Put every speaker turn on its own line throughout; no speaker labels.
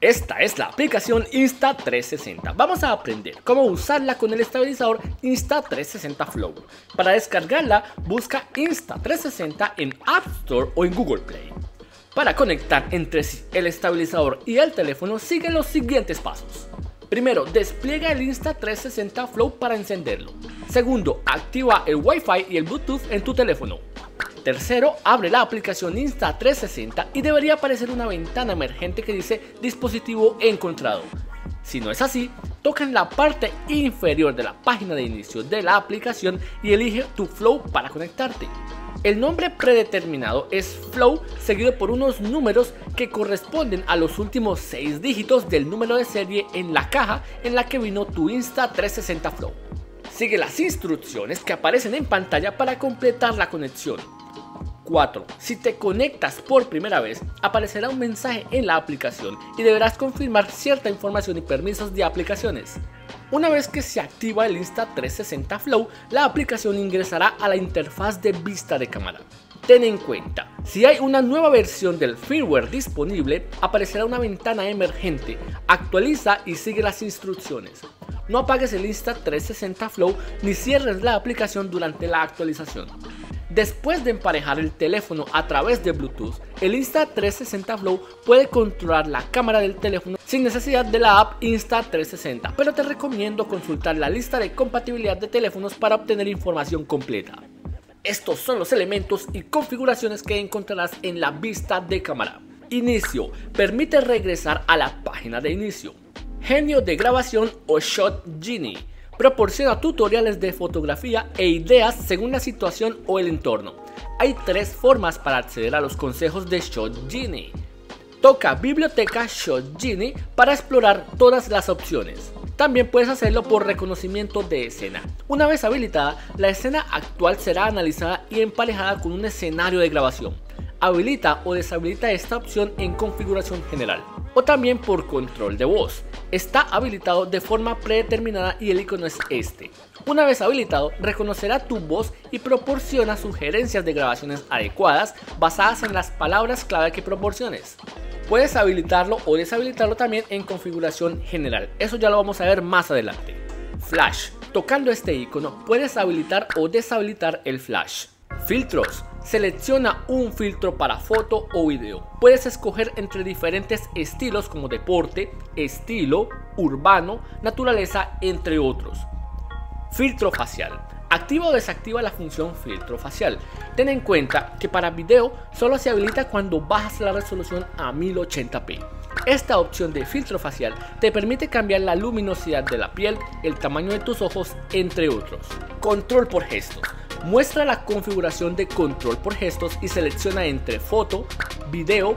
Esta es la aplicación Insta360. Vamos a aprender cómo usarla con el estabilizador Insta360 Flow. Para descargarla, busca Insta360 en App Store o en Google Play. Para conectar entre sí el estabilizador y el teléfono, sigue los siguientes pasos. Primero, despliega el Insta360 Flow para encenderlo. Segundo, activa el Wi-Fi y el Bluetooth en tu teléfono. Tercero, abre la aplicación Insta360 y debería aparecer una ventana emergente que dice dispositivo encontrado. Si no es así, toca en la parte inferior de la página de inicio de la aplicación y elige tu flow para conectarte. El nombre predeterminado es flow seguido por unos números que corresponden a los últimos 6 dígitos del número de serie en la caja en la que vino tu Insta360 Flow. Sigue las instrucciones que aparecen en pantalla para completar la conexión. 4. Si te conectas por primera vez, aparecerá un mensaje en la aplicación y deberás confirmar cierta información y permisos de aplicaciones. Una vez que se activa el Insta360 Flow, la aplicación ingresará a la interfaz de vista de cámara. Ten en cuenta, si hay una nueva versión del firmware disponible, aparecerá una ventana emergente. Actualiza y sigue las instrucciones. No apagues el Insta360 Flow ni cierres la aplicación durante la actualización. Después de emparejar el teléfono a través de Bluetooth, el Insta360 Flow puede controlar la cámara del teléfono sin necesidad de la app Insta360, pero te recomiendo consultar la lista de compatibilidad de teléfonos para obtener información completa. Estos son los elementos y configuraciones que encontrarás en la vista de cámara. Inicio. Permite regresar a la página de inicio. Genio de grabación o Shot Genie proporciona tutoriales de fotografía e ideas según la situación o el entorno. Hay tres formas para acceder a los consejos de Shot Genie. Toca Biblioteca Shot Genie para explorar todas las opciones. También puedes hacerlo por reconocimiento de escena. Una vez habilitada, la escena actual será analizada y emparejada con un escenario de grabación. Habilita o deshabilita esta opción en configuración general o también por control de voz. Está habilitado de forma predeterminada y el icono es este. Una vez habilitado, reconocerá tu voz y proporciona sugerencias de grabaciones adecuadas basadas en las palabras clave que proporciones. Puedes habilitarlo o deshabilitarlo también en configuración general, eso ya lo vamos a ver más adelante. Flash. Tocando este icono puedes habilitar o deshabilitar el flash. Filtros. Selecciona un filtro para foto o video. Puedes escoger entre diferentes estilos como deporte, estilo, urbano, naturaleza, entre otros. Filtro facial. Activa o desactiva la función filtro facial. Ten en cuenta que para video solo se habilita cuando bajas la resolución a 1080p. Esta opción de filtro facial te permite cambiar la luminosidad de la piel, el tamaño de tus ojos, entre otros. Control por gestos. Muestra la configuración de control por gestos y selecciona entre foto, video,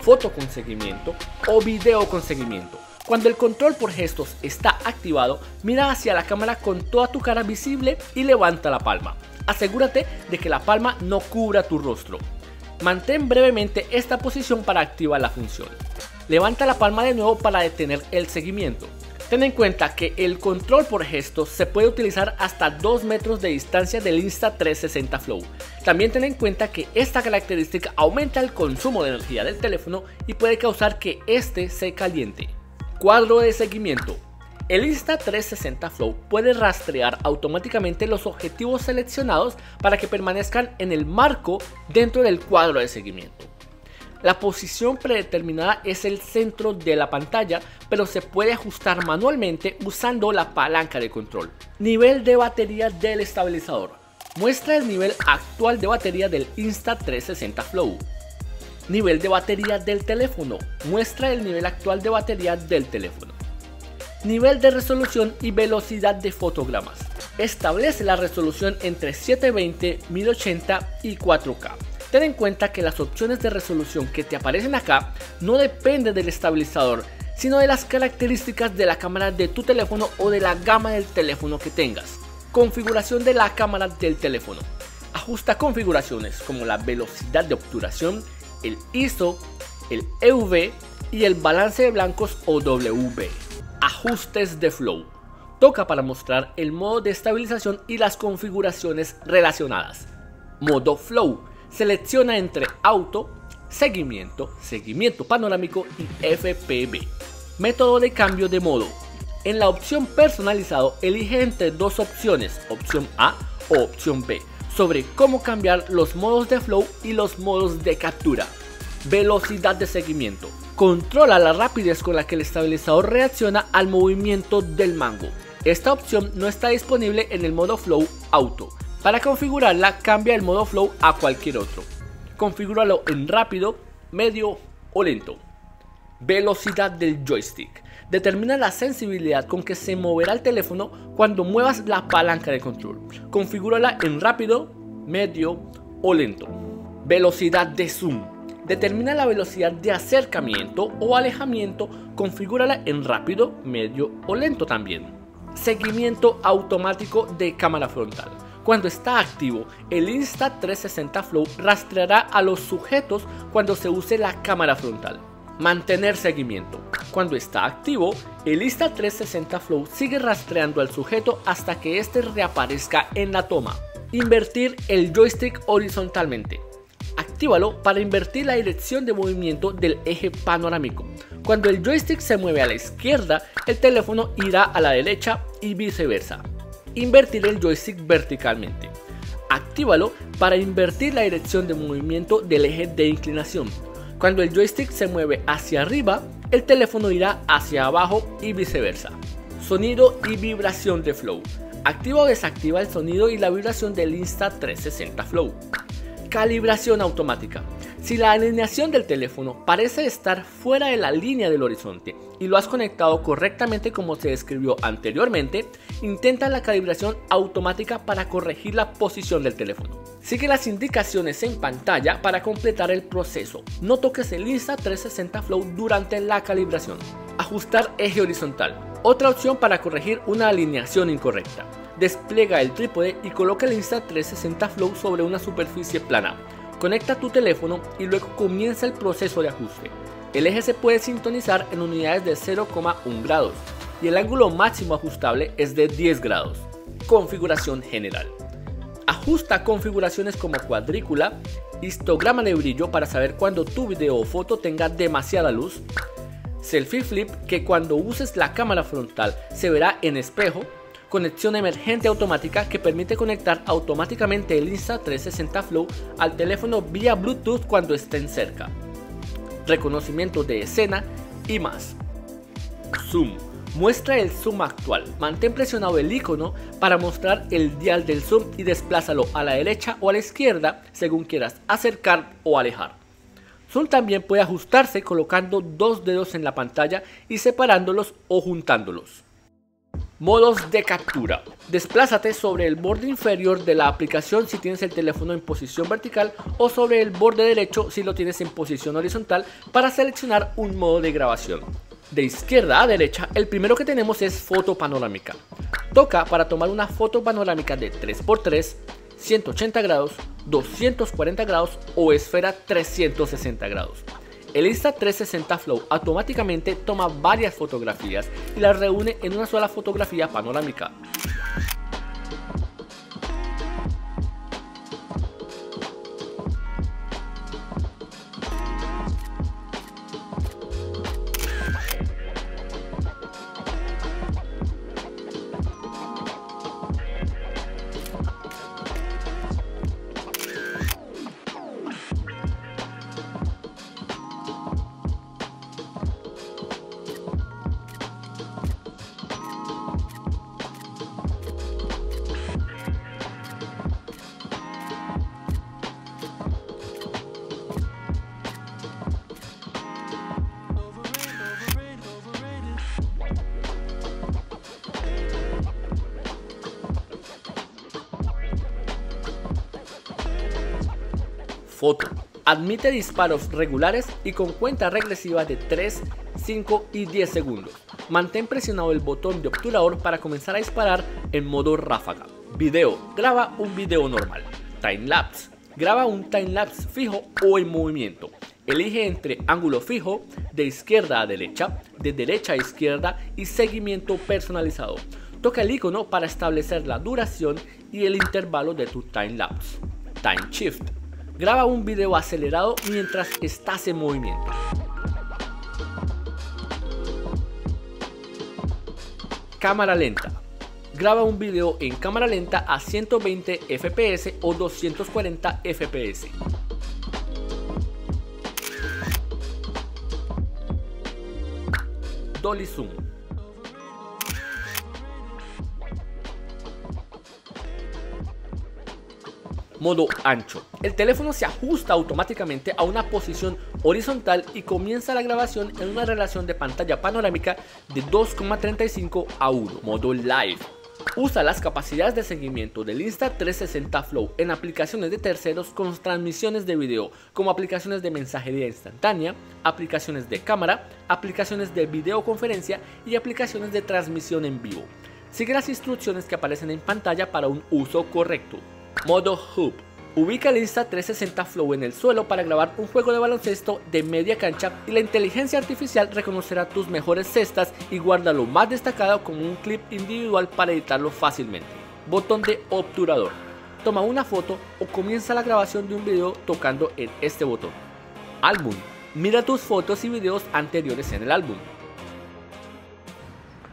foto con seguimiento o video con seguimiento. Cuando el control por gestos está activado, mira hacia la cámara con toda tu cara visible y levanta la palma. Asegúrate de que la palma no cubra tu rostro. Mantén brevemente esta posición para activar la función. Levanta la palma de nuevo para detener el seguimiento. Ten en cuenta que el control por gestos se puede utilizar hasta 2 metros de distancia del Insta360 Flow. También ten en cuenta que esta característica aumenta el consumo de energía del teléfono y puede causar que este se caliente. Cuadro de seguimiento. El Insta360 Flow puede rastrear automáticamente los objetivos seleccionados para que permanezcan en el marco dentro del cuadro de seguimiento. La posición predeterminada es el centro de la pantalla, pero se puede ajustar manualmente usando la palanca de control. Nivel de batería del estabilizador. Muestra el nivel actual de batería del Insta360 Flow. Nivel de batería del teléfono. Muestra el nivel actual de batería del teléfono. Nivel de resolución y velocidad de fotogramas. Establece la resolución entre 720, 1080 y 4K. Ten en cuenta que las opciones de resolución que te aparecen acá no dependen del estabilizador, sino de las características de la cámara de tu teléfono o de la gama del teléfono que tengas. Configuración de la cámara del teléfono. Ajusta configuraciones como la velocidad de obturación, el ISO, el EV y el balance de blancos o WB. Ajustes de flow. Toca para mostrar el modo de estabilización y las configuraciones relacionadas. Modo flow Selecciona entre auto, seguimiento, seguimiento panorámico y FPV. Método de cambio de modo. En la opción personalizado elige entre dos opciones, opción A o opción B, sobre cómo cambiar los modos de flow y los modos de captura. Velocidad de seguimiento. Controla la rapidez con la que el estabilizador reacciona al movimiento del mango. Esta opción no está disponible en el modo flow auto. Para configurarla cambia el modo flow a cualquier otro. Configúralo en rápido, medio o lento. Velocidad del joystick. Determina la sensibilidad con que se moverá el teléfono cuando muevas la palanca de control. Configúrala en rápido, medio o lento. Velocidad de zoom. Determina la velocidad de acercamiento o alejamiento. Configúrala en rápido, medio o lento también. Seguimiento automático de cámara frontal. Cuando está activo, el Insta360 Flow rastreará a los sujetos cuando se use la cámara frontal. Mantener seguimiento. Cuando está activo, el Insta360 Flow sigue rastreando al sujeto hasta que éste reaparezca en la toma. Invertir el joystick horizontalmente. Actívalo para invertir la dirección de movimiento del eje panorámico. Cuando el joystick se mueve a la izquierda, el teléfono irá a la derecha y viceversa. Invertir el joystick verticalmente. Actívalo para invertir la dirección de movimiento del eje de inclinación. Cuando el joystick se mueve hacia arriba, el teléfono irá hacia abajo y viceversa. Sonido y vibración de Flow. Activa o desactiva el sonido y la vibración del Insta360 Flow. Calibración automática. Si la alineación del teléfono parece estar fuera de la línea del horizonte y lo has conectado correctamente como se describió anteriormente, intenta la calibración automática para corregir la posición del teléfono. Sigue las indicaciones en pantalla para completar el proceso. No toques el Insta360 Flow durante la calibración. Ajustar eje horizontal. Otra opción para corregir una alineación incorrecta. Despliega el trípode y coloca el Insta360 Flow sobre una superficie plana. Conecta tu teléfono y luego comienza el proceso de ajuste. El eje se puede sintonizar en unidades de 0,1 grados y el ángulo máximo ajustable es de 10 grados. Configuración general. Ajusta configuraciones como cuadrícula, histograma de brillo para saber cuando tu video o foto tenga demasiada luz, selfie flip que cuando uses la cámara frontal se verá en espejo, conexión emergente automática que permite conectar automáticamente el Insta360 Flow al teléfono vía Bluetooth cuando estén cerca, reconocimiento de escena y más. Zoom. Muestra el zoom actual. Mantén presionado el icono para mostrar el dial del zoom y desplázalo a la derecha o a la izquierda según quieras acercar o alejar. Zoom también puede ajustarse colocando dos dedos en la pantalla y separándolos o juntándolos. Modos de captura. Desplázate sobre el borde inferior de la aplicación si tienes el teléfono en posición vertical o sobre el borde derecho si lo tienes en posición horizontal para seleccionar un modo de grabación. De izquierda a derecha, el primero que tenemos es foto panorámica. Toca para tomar una foto panorámica de 3x3, 180 grados, 240 grados o esfera 360 grados. El Insta360 Flow automáticamente toma varias fotografías y las reúne en una sola fotografía panorámica. Foto. Admite disparos regulares y con cuenta regresiva de 3, 5 y 10 segundos. Mantén presionado el botón de obturador para comenzar a disparar en modo ráfaga. Video. Graba un video normal. Timelapse. Graba un timelapse fijo o en movimiento. Elige entre ángulo fijo, de izquierda a derecha, de derecha a izquierda y seguimiento personalizado. Toca el icono para establecer la duración y el intervalo de tu timelapse. Time Shift Graba un video acelerado mientras estás en movimiento. cámara lenta. Graba un video en cámara lenta a 120 fps o 240 fps. Dolly Zoom. Modo ancho. El teléfono se ajusta automáticamente a una posición horizontal y comienza la grabación en una relación de pantalla panorámica de 2,35 a 1. Modo live. Usa las capacidades de seguimiento del Insta360 Flow en aplicaciones de terceros con transmisiones de video, como aplicaciones de mensajería instantánea, aplicaciones de cámara, aplicaciones de videoconferencia y aplicaciones de transmisión en vivo. Sigue las instrucciones que aparecen en pantalla para un uso correcto. Modo Hub. Ubica el Insta360 Flow en el suelo para grabar un juego de baloncesto de media cancha y la inteligencia artificial reconocerá tus mejores cestas y guarda lo más destacado como un clip individual para editarlo fácilmente. Botón de obturador. Toma una foto o comienza la grabación de un video tocando en este botón. Álbum. Mira tus fotos y videos anteriores en el álbum.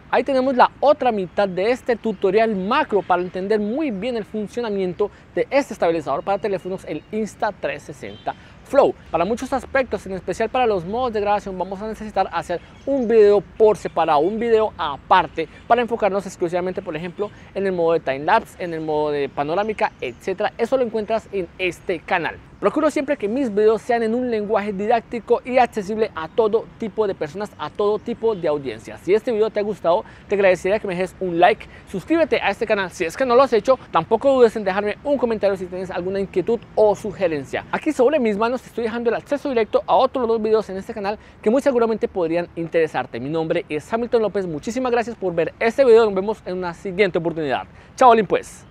Ahí tenemos la otra mitad de este tutorial macro para entender muy bien el funcionamiento de este estabilizador para teléfonos, el Insta360 Flow. Para muchos aspectos, en especial para los modos de grabación, vamos a necesitar hacer un video por separado, un video aparte, para enfocarnos exclusivamente, por ejemplo, en el modo de timelapse, en el modo de panorámica, etc. Eso lo encuentras en este canal. Procuro siempre que mis videos sean en un lenguaje didáctico y accesible a todo tipo de personas, a todo tipo de audiencia. Si este video te ha gustado, te agradecería que me dejes un like, suscríbete a este canal si es que no lo has hecho, tampoco dudes en dejarme un comentario si tienes alguna inquietud o sugerencia. Aquí sobre mis manos te estoy dejando el acceso directo a otros dos videos en este canal que muy seguramente podrían interesarte. Mi nombre es Hamilton López, muchísimas gracias por ver este video, nos vemos en una siguiente oportunidad. Chao, pues.